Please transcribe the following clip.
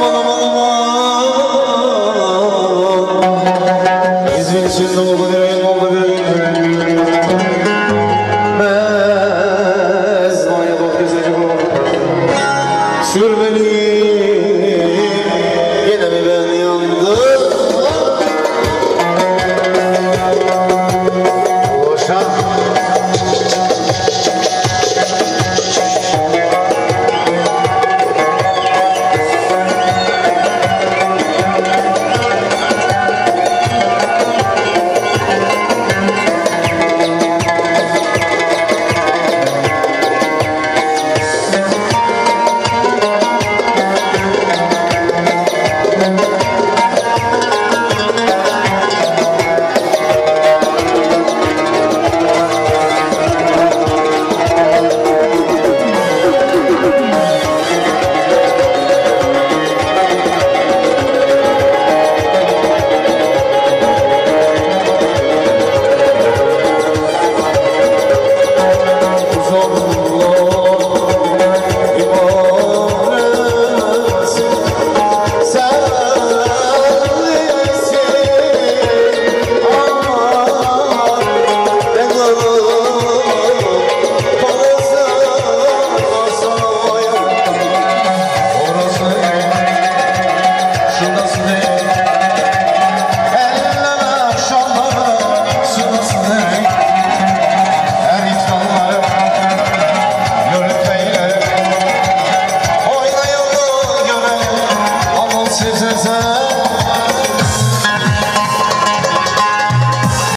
Mama, mama, mama.